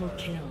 Triple kill.